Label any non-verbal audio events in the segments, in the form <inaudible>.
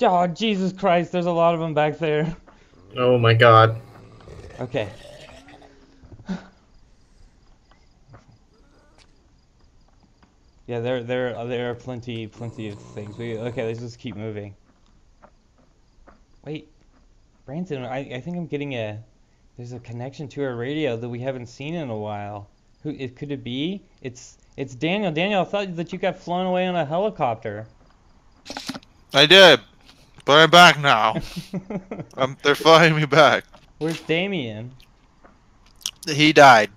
Oh, Jesus Christ, there's a lot of them back there. Oh my god. Okay. Yeah, there, there, there are plenty, plenty of things. We okay. Let's just keep moving. Wait, Brandon, I, I think I'm getting a. There's a connection to our radio that we haven't seen in a while. Who it could it be? It's it's Daniel. Daniel, I thought that you got flown away on a helicopter. I did, but I'm back now. <laughs> um, they're flying me back. Where's Damien? He died.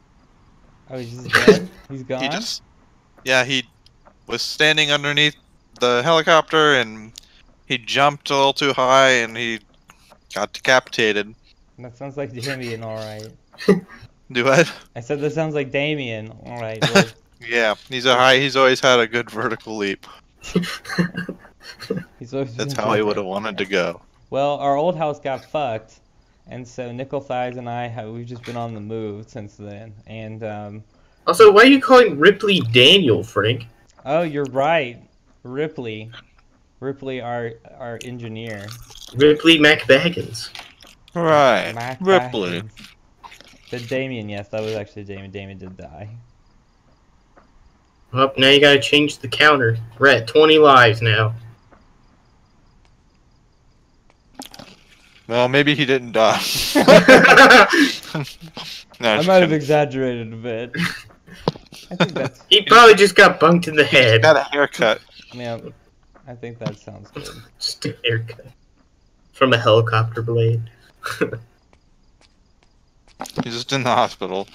Oh, he's dead. <laughs> He's gone. He just, yeah, he was standing underneath the helicopter and he jumped a little too high and he got decapitated. That sounds like Damien, all right. <laughs> Do what? I said that sounds like Damien. All right. Well, Yeah, he's a high. He's always had a good vertical leap. He's always That's how he would have wanted to go. Well, our old house got fucked, and so Nickel Thighs and I have we've just been on the move since then. And um, Also, why are you calling Ripley Daniel, Frank? oh, you're right, Ripley, Ripley, our our engineer. Ripley McBaggins. Right, Mac Ripley. Backens. The Damien, yes, that was actually Damien. Damien did die. Well, now you gotta change the counter. We're at 20 lives now. Well, maybe he didn't die. <laughs> <laughs> no, I just might have exaggerated a bit. I think that's <laughs> he probably just got bunked in the head. got a haircut. yeah. I think that sounds good. Just a haircut. From a helicopter blade. He's just in the hospital.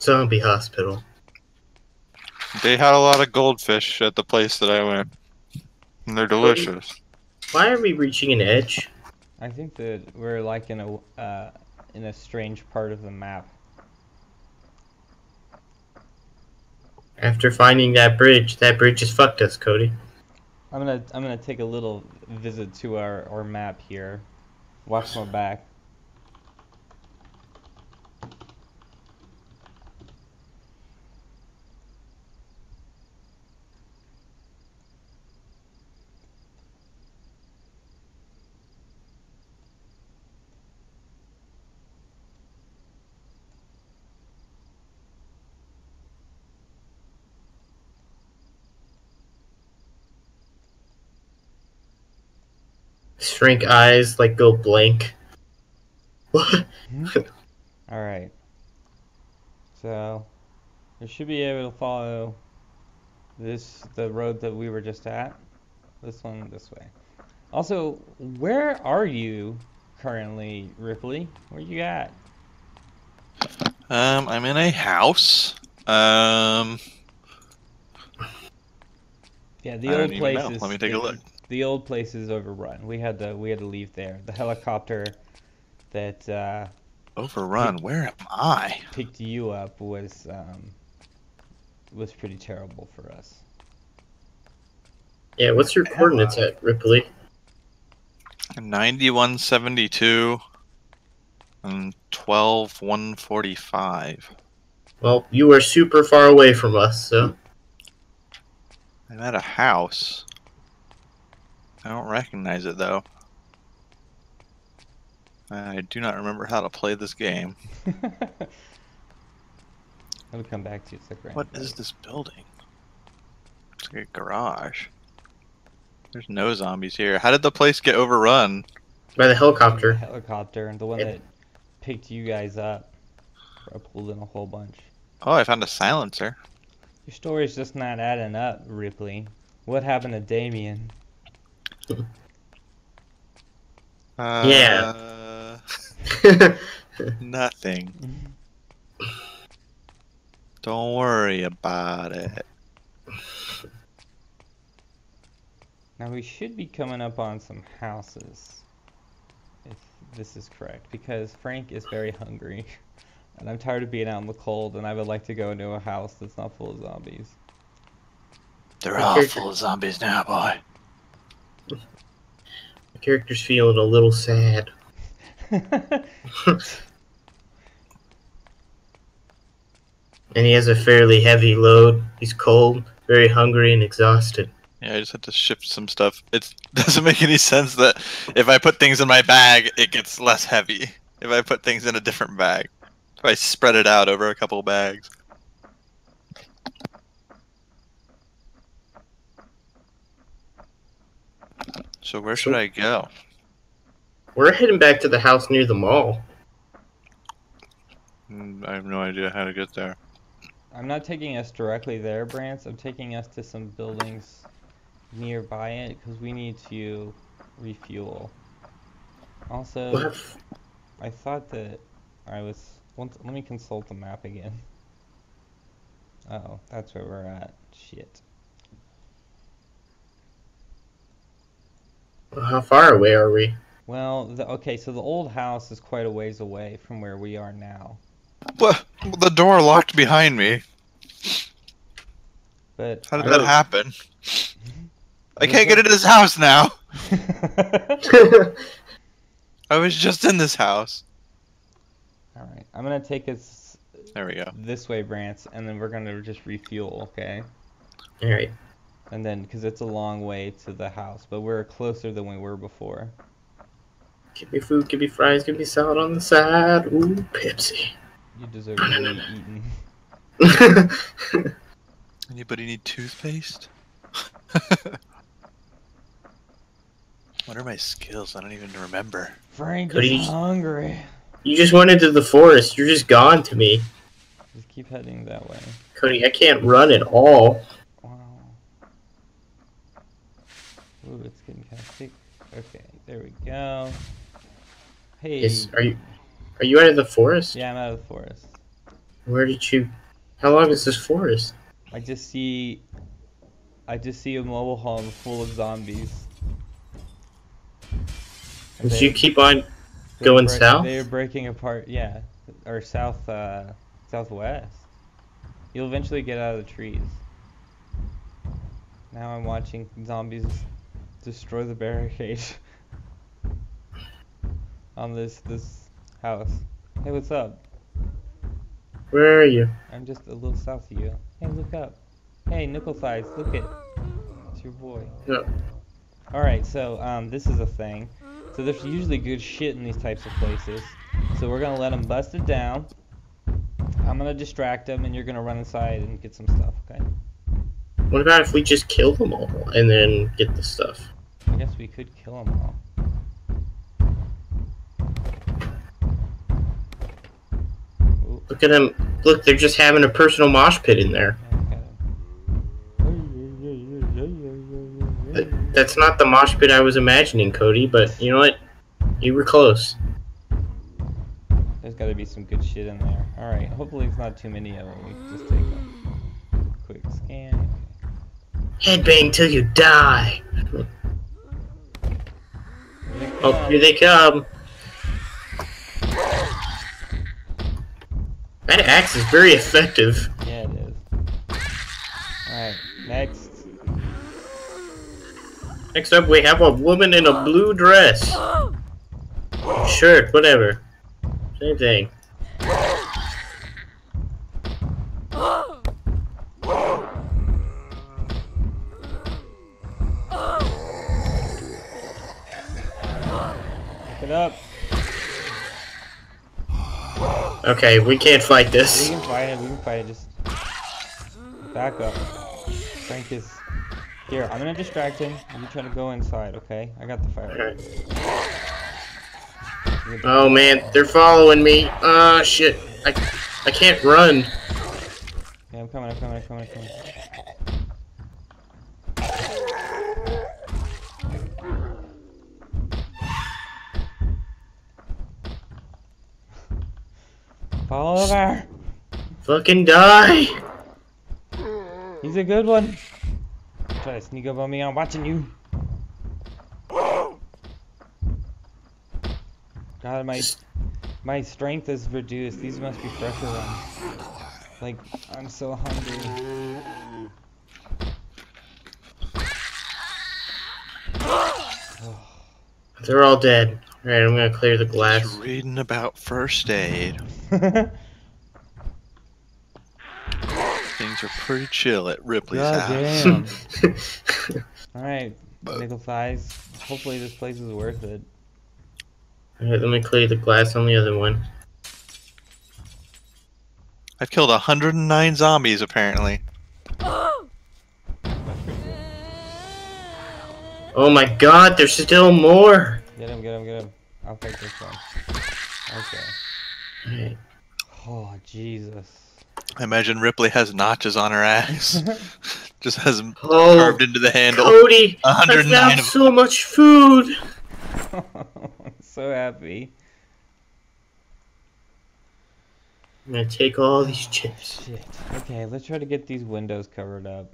Zombie hospital. They had a lot of goldfish at the place that I went. And they're delicious. Why are we reaching an edge? I think that we're like in a uh, in a strange part of the map. After finding that bridge, that bridge has fucked us, Cody. I'm gonna I'm gonna take a little visit to our, our map here. Watch my back. His Frank eyes like go blank. What? <laughs> All right. So you should be able to follow this the road that we were just at. This one this way. Also, where are you currently, Ripley? Where you at? Um, I'm in a house. Um, Yeah, the I don't old even place Let me take a look. The old place is overrun. We had to we had to leave there. The helicopter that uh, overrun. Where am I? picked you up was um, was pretty terrible for us. Yeah, what's your coordinates at, Ripley? 9172 and 12145. Well, you are super far away from us, so. I'm at a house. I don't recognize it though. I do not remember how to play this game. <laughs> I'll come back to you. It's like What is this building? It's like a garage. There's no zombies here. How did the place get overrun? By the helicopter. The helicopter. helicopter, the one It- that picked you guys up. I pulled in a whole bunch. Oh, I found a silencer. Your story's just not adding up, Ripley. What happened to Damien? <laughs> Uh, <laughs> Nothing. Don't worry about it. Now we should be coming up on some houses, if this is correct, because Frank is very hungry, and I'm tired of being out in the cold, and I would like to go into a house that's not full of zombies. They're all full of zombies now, boy. <laughs> The character's feeling a little sad. <laughs> And he has a fairly heavy load. He's cold, very hungry, and exhausted. Yeah, I just had to shift some stuff. It <laughs> doesn't make any sense that if I put things in my bag, it gets less heavy. If I put things in a different bag, if I spread it out over a couple bags. So where should I go? We're heading back to the house near the mall. Mm, I have no idea how to get there. I'm not taking us directly there, Brance. I'm taking us to some buildings nearby it because we need to refuel. Also, We'll I thought that I was. Once, let me consult the map again. Oh, that's where we're at. Shit. How far away are we? Well, the, okay, so the old house is quite a ways away from where we are now. What? The door locked behind me. But How did I- that happen? <laughs> I can't get into this house now. I... <laughs> I was just in this house. All right, I'm gonna take us There we go. this way, Brance, and then we're gonna just refuel, okay? All right. And then, because it's a long way to the house, but we're closer than we were before. Give me food, give me fries, give me salad on the side. Ooh, Pepsi. You deserve to be eaten. <laughs> Anybody need toothpaste? <laughs> what are my skills? I don't even remember. Frank Could is he- hungry. you just went into the forest. You're just gone to me. Just keep heading that way. Cody, I can't run at all. Wow. Ooh, kind of thick. Okay, there we go. Hey. Is, are you are you out of the forest? Yeah, I'm out of the forest. Where did you how long is this forest? I just see. I just see a mobile home full of zombies. Did They- you keep on going break- south? They're breaking apart. Yeah, or south, uh, southwest. You'll eventually get out of the trees. Now I'm watching zombies destroy the barricade <laughs> on this this house. Hey, what's up? Where are you? I'm just a little south of you. Hey, look up. Hey, nickel thighs, look it. It's your boy. Yeah. Alright, so um, this is a thing. So there's usually good shit in these types of places. So we're gonna let them bust it down. I'm gonna distract them, and you're gonna run inside and get some stuff. Okay? What about if we just kill them all and then get the stuff? I guess we could kill them all. Ooh, Look at them. Look, they're just having a personal mosh pit in there. That's not the mosh pit I was imagining, Cody, but you know what? You were close. There's got to be some good shit in there. All right. Hopefully it's not too many of them. We can just take a quick scan. Headbang till you die. Oh, here they come. That axe is very effective. Yeah, it is. All right. Next. Next up, we have a woman in a blue dress. Shirt, whatever. Same thing. Pick it up. Okay, we can't fight this. We can fight it. We can fight it. Just back up. Frank is here. I'm gonna distract him. You try to go inside, okay? I got the fire. Alright. Oh man, they're following me. Ah, shit. I, I can't run. Yeah, I'm coming. I'm coming. I'm coming. I'm coming. Fall over. Fucking die. Mm. He's a good one. Try to sneak up on me. I'm watching you. God, my my strength is reduced. These must be fresher ones. Like, I'm so hungry. They're all dead. Alright, I'm gonna clear the Just glass. reading about first aid. Things <laughs> Things are pretty chill at Ripley's God house. damn. <laughs> All right, But- nickel thighs. Hopefully this place is worth it. Alright, let me clear the glass on the other one. I've killed 109 zombies apparently. <gasps> Oh my god, there's still more! Get him, get him, get him. I'll take this one. Okay. Oh Jesus. I imagine Ripley has notches on her axe. <laughs> Just has them Oh, carved into the handle. Cody! I found of so much food! I'm <laughs> so happy. I'm gonna take all these chips. Shit. Okay, let's try to get these windows covered up.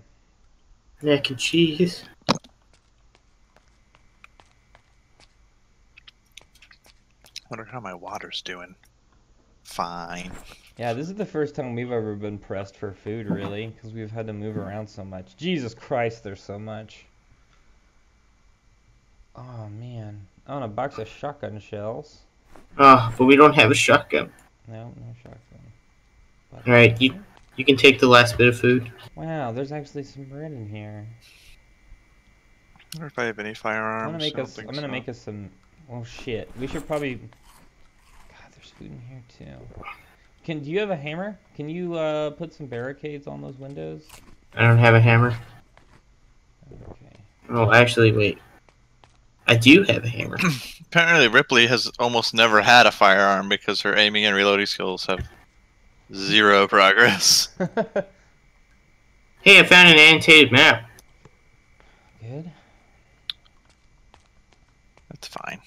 Mac and cheese. Wonder how my water's doing. Fine. Yeah, this is the first time we've ever been pressed for food, really, because we've had to move around so much. Jesus Christ, there's so much. Oh man. Oh, and a box of shotgun shells. Oh, but we don't have a shotgun. No, no shotgun. But- Alright, you- You can take the last bit of food. Wow, there's actually some bread in here. I wonder if I have any firearms. I'm gonna make us. I'm gonna so. make us some. Oh shit. We should probably. God, there's food in here too. Can do you have a hammer? Can you uh, put some barricades on those windows? I don't have a hammer. Okay. Oh, actually, wait. I do have a hammer. <clears throat> Apparently, Ripley has almost never had a firearm because her aiming and reloading skills have zero progress. <laughs> hey, I found an annotated map. Good. That's fine.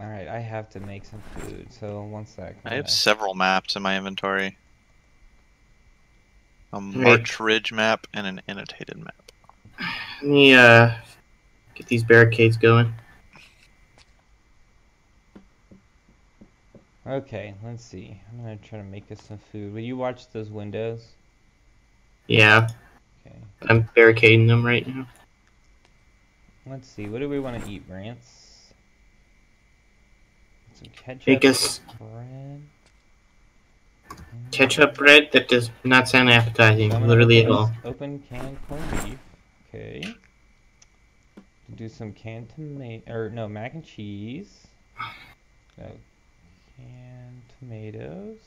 All right, I have to make some food. So one sec. I have Okay. several maps in my inventory. A March Ridge map and an annotated map. Let me uh get these barricades going. Okay, let's see. I'm gonna try to make us some food. Will you watch those windows? Yeah, Okay. I'm barricading them right now. Let's see. What do we want to eat, Brance? Ketchup. Make us bread. Ketchup bread. That does not sound appetizing, So literally at all. Open canned corned beef. Okay. Do some canned tomato, or no, mac and cheese. So, canned tomatoes.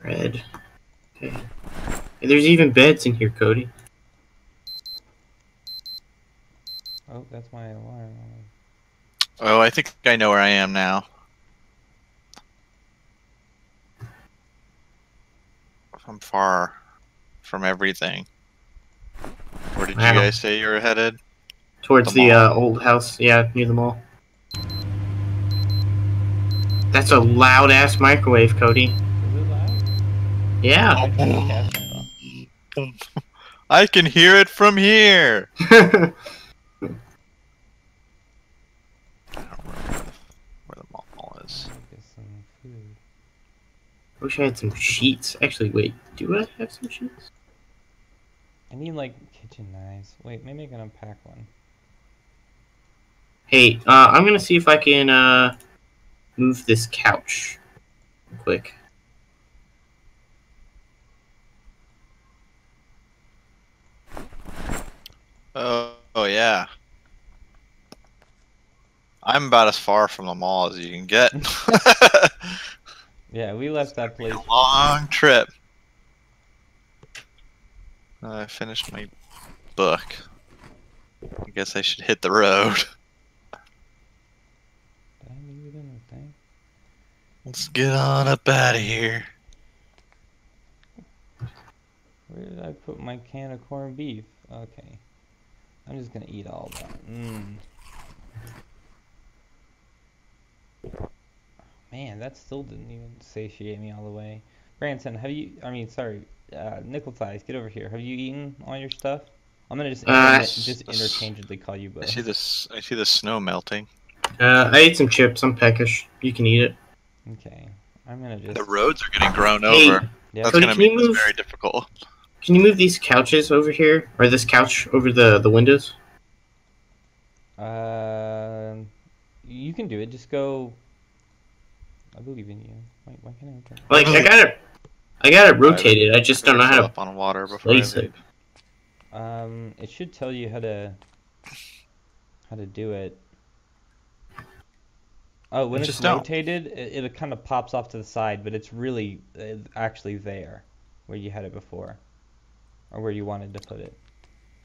Bread. Okay. Hey, there's even beds in here, Cody. Oh, that's my alarm. Oh, I think I know where I am now. I'm far from everything. Where did Wow. you guys say you were headed? Towards The the, uh, old house. Yeah, near the mall. That's a loud ass microwave, Cody. Is it loud? Yeah. I turned the cast off. I can hear it from here. <laughs> I don't remember where the mall is. Make us some food. Wish I had some sheets. Actually, wait. Do I have some sheets? I need like kitchen knives. Wait, maybe I can unpack one. Hey, uh, I'm gonna see if I can uh, move this couch. Quick. Oh, oh yeah. I'm about as far from the mall as you can get. <laughs> <laughs> Yeah, we left that place. a long trip. I finished my book. I guess I should hit the road. Did I leave it in the thing? Let's get on up out of here. Where did I put my can of corned beef? Okay. I'm just gonna eat all that. Mmm. Man, that still didn't even satiate me all the way. Branson, have you? I mean, sorry, uh, Nickel Thighs, get over here. Have you eaten all your stuff? I'm gonna just Uh, intermi- just interchangeably call you I both. see this. I see the snow melting. Uh, I ate some chips. I'm peckish. You can eat it. Okay, I'm gonna just. The roads are getting grown Hey, over. Yeah. That's Cody, gonna can you make move- very difficult. Can you move these couches over here, or this couch over the the windows? Um, you can do it. Just go. I believe in you. Wait, why can't I? open- Like I got it. I got it rotated. I just don't know how to. up on water before I place it. Um, it should tell you how to how to do it. Oh, when I it's don't. rotated, it, it kind of pops off to the side, but it's really uh, actually there where you had it before, or where you wanted to put it.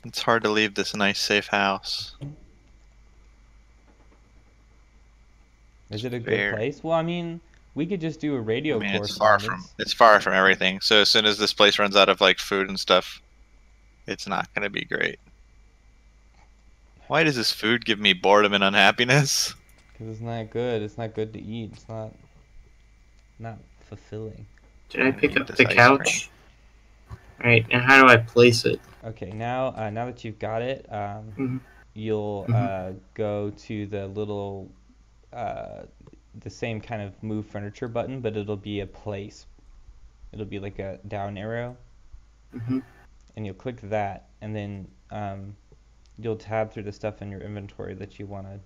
It's hard to leave this nice, safe house. Is it a Fair. good place? Well, I mean, we could just do a radio I mean, it's far from correspondence. it's far from everything. So as soon as this place runs out of like food and stuff, it's not gonna be great. Why does this food give me boredom and unhappiness? <laughs> Because it's not good. It's not good to eat. It's not not fulfilling. Did I pick Eat up the couch? Alright, now how do I place it? Okay, now uh, now that you've got it, um, Mhm. you'll Mhm. uh, go to the little uh, the same kind of move furniture button, but it'll be a place. It'll be like a down arrow, hmm and you'll click that, and then um, you'll tab through the stuff in your inventory that you want to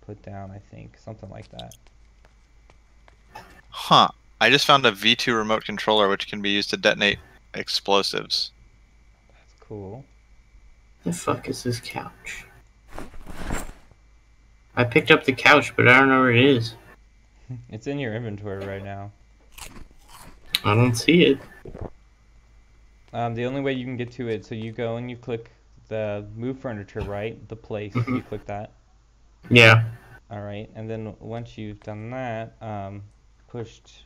put down. I think something like that. Huh. I just found a V2 remote controller which can be used to detonate explosives. That's cool. The fuck is this couch? I picked up the couch, but I don't know where it is. <laughs> It's in your inventory right now. I don't see it. Um, the only way you can get to it, so you go and you click the move furniture, right? The place. You Mhm. click that. Yeah. All right, and then once you've done that, um, pushed.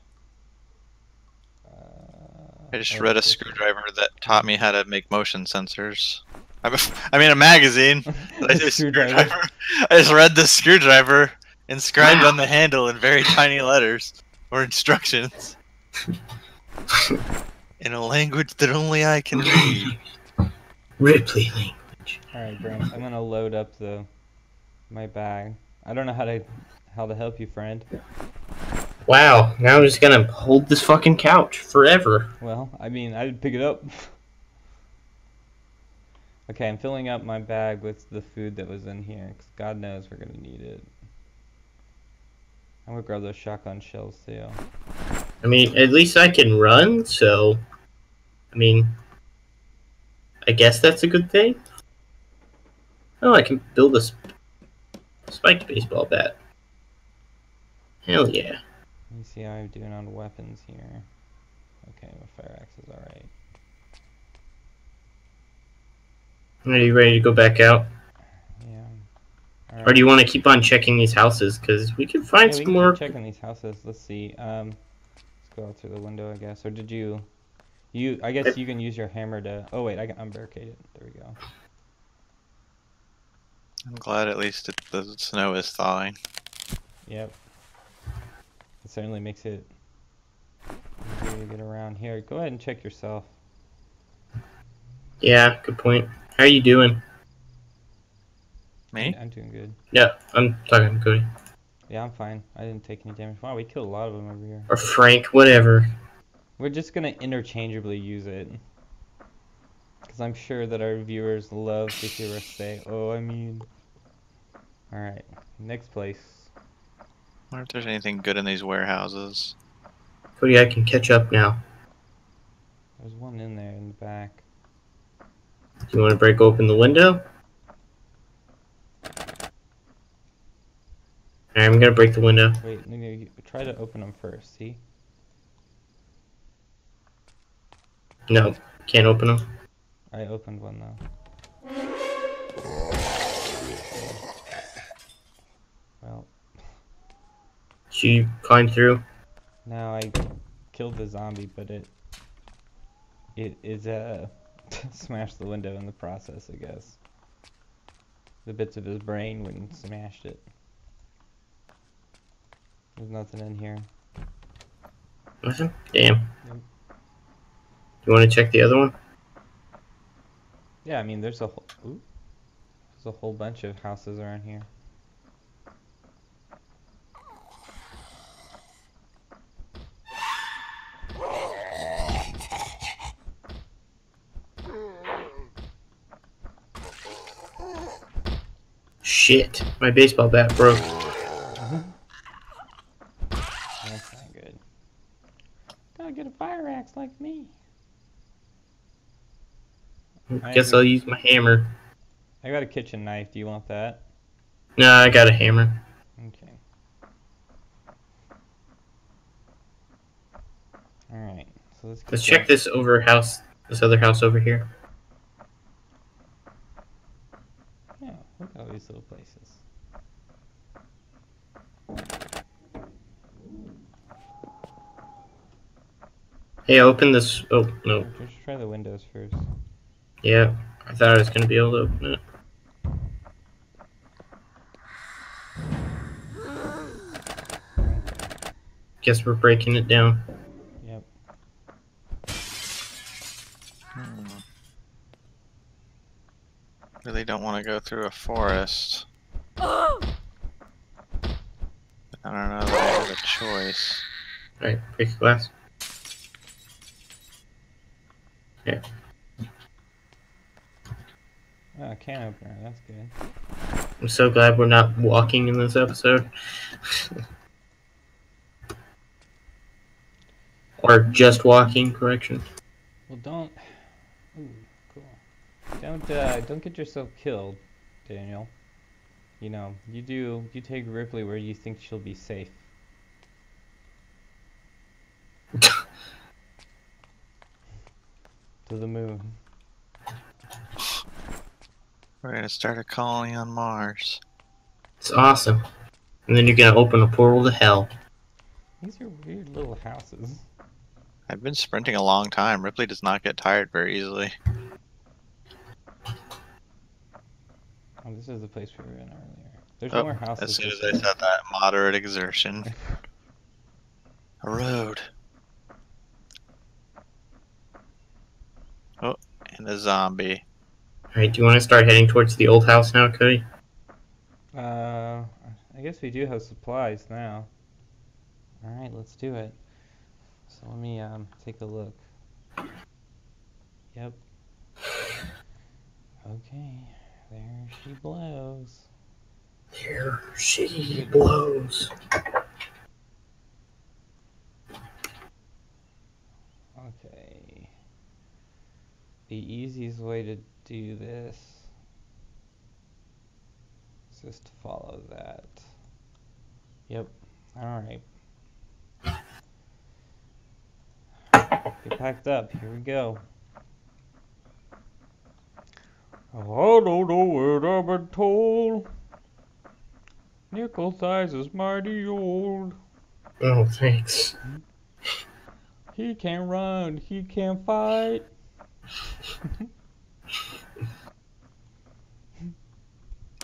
Uh, I just read a screwdriver that taught me how to make motion sensors. I'm a, I mean, a magazine. Did <laughs> I A say screwdriver. screwdriver? I just read the screwdriver inscribed on the handle in very tiny letters or instructions <laughs> in a language that only I can read. Ripley language. All right, Brent. I'm gonna load up the my bag. I don't know how to how to help you, friend. Wow, now I'm just gonna hold this fucking couch forever. Well, I mean, I'd pick it up. <laughs> okay, I'm filling up my bag with the food that was in here, 'cause God knows we're gonna need it. I'm gonna grab those shotgun shells too. I mean, at least I can run, so. I mean. I guess that's a good thing. Oh, I can build a sp- spiked baseball bat. Hell yeah. Let me see how I'm doing on weapons here. Okay, my fire axe is alright. Are you ready to go back out? Yeah. Or do you want to keep on checking these houses? Because we can find yeah, we some can more. keep checking these houses. Let's see. Um, let's go out through the window, I guess. Or did you? You, I guess you can use your hammer to. Oh wait, I can unbarricade it. There we go. I'm glad at least it, the snow is thawing. Yep. It certainly makes it easier to get around here. Go ahead and check yourself. Yeah, good point. How are you doing? Me? I'm doing good. Yeah, I'm talking to Cody. Yeah, I'm fine. I didn't take any damage. Wow, we killed a lot of them over here. Or Frank, whatever. We're just gonna interchangeably use it. Because I'm sure that our viewers love to hear us say, oh, I mean. Alright, next place. wonder if there's anything good in these warehouses. Cody, I can catch up now. There's one in there in the back. Do you want to break open the window? Alright, I'm gonna break the window. Wait, no, no, you- try to open them first, see? No, can't open them. I opened one though. Well, She climbed through? No, I killed the zombie, but it it is uh <laughs> smashed the window in the process, I guess. The bits of his brain when he smashed it. There's nothing in here. Nothing? Damn. Yep. You want to check the other one? Yeah, I mean there's a whole ooh, there's a whole bunch of houses around here. Shit, my baseball bat broke. That's not good. Gotta get a fire axe. like me. Hmm, I guess I'll use my hammer. I got a kitchen knife. Do you want that? No, I got a hammer. Okay. All right. So let's Let's check that- this over house, this other house over here. Yeah, these little places. Hey, open this. Oh no, Just try the windows first. yeah, I thought I was gonna be able to open it. Guess we're breaking it down. Really don't want to go through a forest. I don't know that I have a choice. All right, break the glass. Oh, can opener. That's good. I'm so glad we're not walking in this episode. <laughs> or just walking, correction. Well, don't. Ooh, cool. Don't uh, don't get yourself killed, Daniel. You know, you do. You take Ripley where you think she'll be safe. <laughs> To the moon. We're gonna start a colony on Mars. It's awesome. And then you're gonna open a portal to hell. These are weird little houses. I've been sprinting a long time. Ripley does not get tired very easily. Oh, this is the place we were in earlier. There's Oh, more houses. As soon as I way. said that, moderate exertion. <laughs> A road. Oh, and a zombie. Alright, do you want to start heading towards the old house now, Cody? Uh, I guess we do have supplies now. All right, let's do it. So let me um take a look. Yep. Okay, there she blows. There she blows. Okay. The easiest way to do this is just to follow that. Yep. All right. Get packed up. Here we go. I don't know what I've been told. Nickel thighs is mighty old. Oh, thanks. He can't run. He can't fight.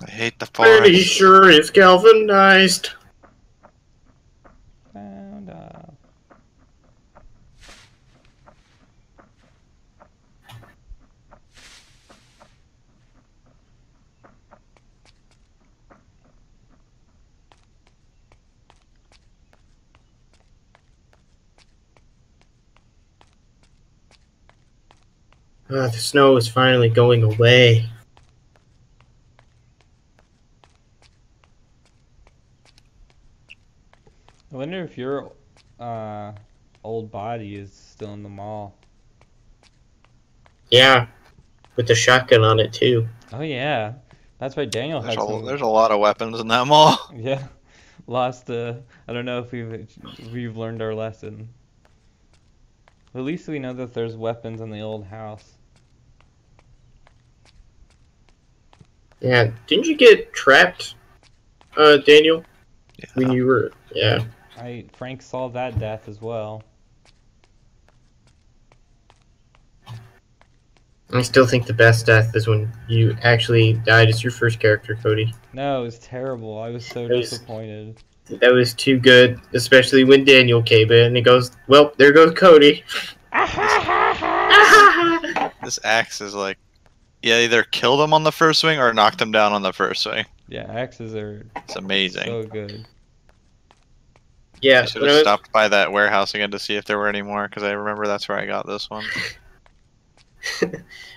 I hate the forest. Pretty forest. sure it's galvanized. Found out. Ah, the snow is finally going away. I wonder if your uh, old body is still in the mall. Yeah, with the shotgun on it too. Oh yeah, that's why Daniel There's had a, some. there's a lot of weapons in that mall. <laughs> Yeah, lost. Uh, I don't know if we've if we've learned our lesson. At least we know that there's weapons in the old house. Yeah, didn't you get trapped, uh, Daniel, when you were? Yeah. I Frank saw that death as well. I still think the best death is when you actually died as your first character, Cody. No, it was terrible. I was so It was- disappointed. That was too good, especially when Daniel came in and he goes, "Well, there goes Cody." <laughs> This axe is like, yeah, either killed him on the first swing or knocked him down on the first swing. Yeah, axes are It's amazing. so good. yeah, I should when I have was- stopped by that warehouse again to see if there were any more, because I remember that's where I got this one. <laughs>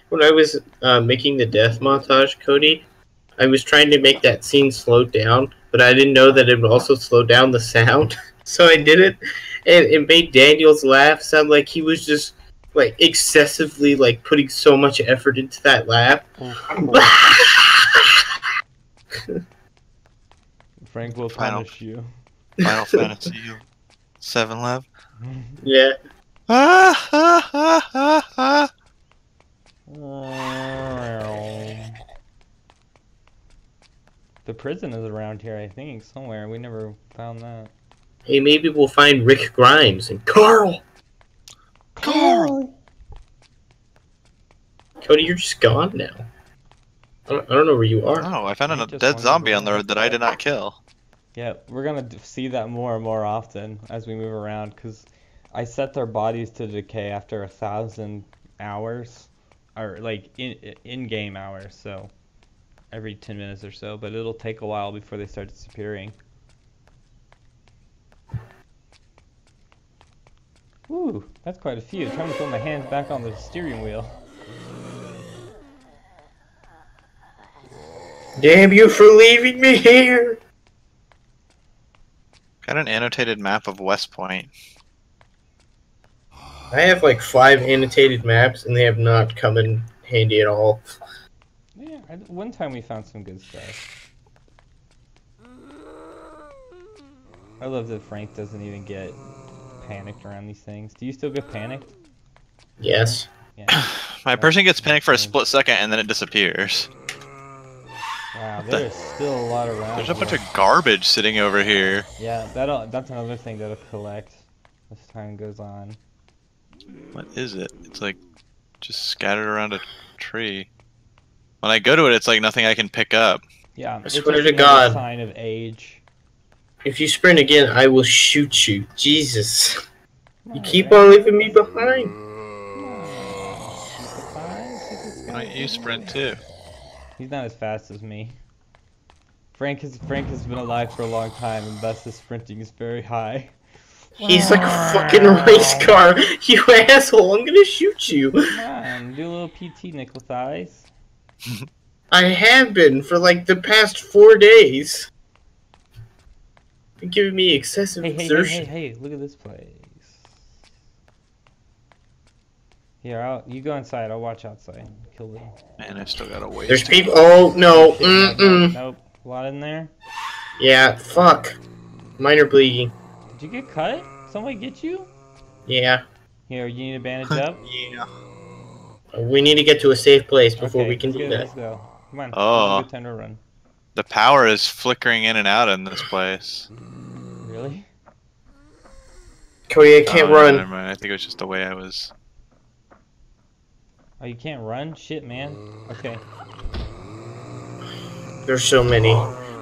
when I was uh, making the death montage, Cody, I was trying to make that scene slow down, but I didn't know that it would also slow down the sound. <laughs> so I did it, and it made Daniel's laugh sound like he was just like excessively like putting so much effort into that laugh. Frank will Final. punish you. Final <laughs> Fantasy Seven Lev. yeah. Ah, ah, ah, ah, ah. The prison is around here, I think, somewhere. We never found that. Hey, maybe we'll find Rick Grimes and Carl. Carl! Cody, you're just gone now. I don't, I don't know where you are. Oh, I found I a just dead zombie on the road that I did not kill. Yeah, we're gonna see that more and more often as we move around, because I set their bodies to decay after a thousand hours, or like in in-game hours, so every 10 minutes or so, but it'll take a while before they start disappearing. Ooh, that's quite a few. Trying to put my hands back on the steering wheel. Damn you for leaving me here! Got an annotated map of West Point. I have like five annotated maps, and they have not come in handy at all. Yeah, one time we found some good stuff. I love that Frank doesn't even get panicked around these things. Do you still get panicked? Yes. Yeah. <sighs> My person gets panicked for a split second and then it disappears. Wow, the- there's still a lot around. There's a bunch here. of garbage sitting over here. Yeah, that'll that's another thing that'll collect as time goes on. What is it? It's like just scattered around a tree. When I go to it, it's like nothing I can pick up. Yeah, it's swear just to another God. sign of age. If you sprint again, I will shoot you. Jesus. You keep on leaving me behind. Come on, sympathize with this Why don't you sprint too? He's not as fast as me. Frank has Frank has been alive for a long time, and thus his sprinting is very high. He's like a fucking race car. <laughs> You asshole, I'm gonna shoot you. Come on, do a little PT, nickel thighs. I have been for like the past four days. You're giving me excessive Hey, hey, hey, exertion. hey, hey, look at this place. Here, I'll, you go inside. I'll watch outside. Kill them. Man, I still gotta wait. There's people. Oh no. No, no, Mm-mm. Nope. A lot in there. Yeah. Fuck. Minor bleeding. Did you get cut? Somebody get you? Yeah. Here, you need a bandage up. Yeah. We need to get to a safe place before okay, we can do go, that. Let's go. Come on. Oh. Good time to run. The power is flickering in and out in this place. Really? Cody, I oh, can't Oh, run. Never mind. I think it was just the way I was. Oh, you can't run? Shit, man. Okay. There's so many.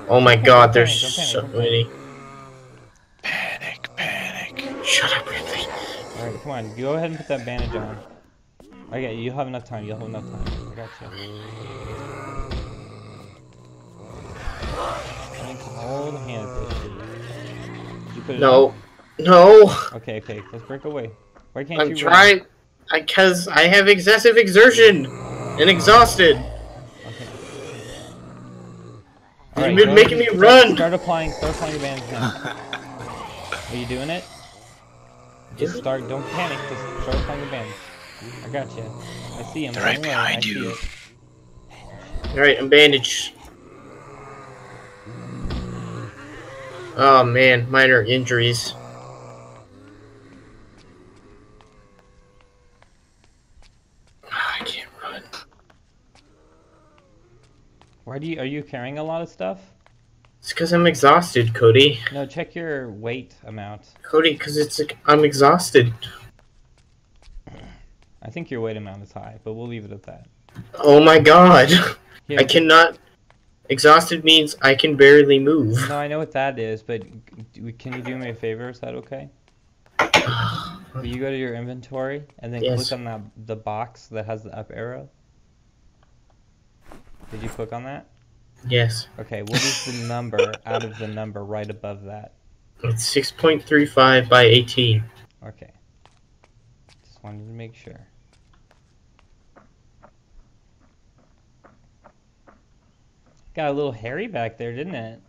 Oh my god, there's panic, so panic, many. Panic, panic. Shut up, Ridley. Alright, come on. Go ahead and put that bandage on. Okay, you'll have enough time. You'll have enough time. I got you. I need hold hand at this shit. Did you put it No. No. Okay, okay. Let's break away. Why can't you I'm you uh, trying. I cause I have excessive exertion and exhausted. run? Okay. You've Alright, been go making me and run. Start, start applying. Start applying the bandage now. Are you doing it? Just start. Don't panic. Just start applying the bandage. I got you. I see him. They're right behind you. Alright, I'm bandaged. Oh man, minor injuries. <sighs> I can't run. Why do you? Are you carrying a lot of stuff? It's because I'm exhausted, Cody. No, check your weight amount. Cody, because it's like I'm exhausted. I think your weight amount is high, but we'll leave it at that. Oh my god. Here, I cannot. Exhausted means I can barely move. No, I know what that is, but can you do me a favor? Is that okay? <sighs> Will you go to your inventory and then Yes. click on that the box that has the up arrow? Did you click on that? Yes. Okay, what is the number out of the number right above that? It's 6.35 by 18. Okay. Just wanted to make sure. Got a little hairy back there, didn't it?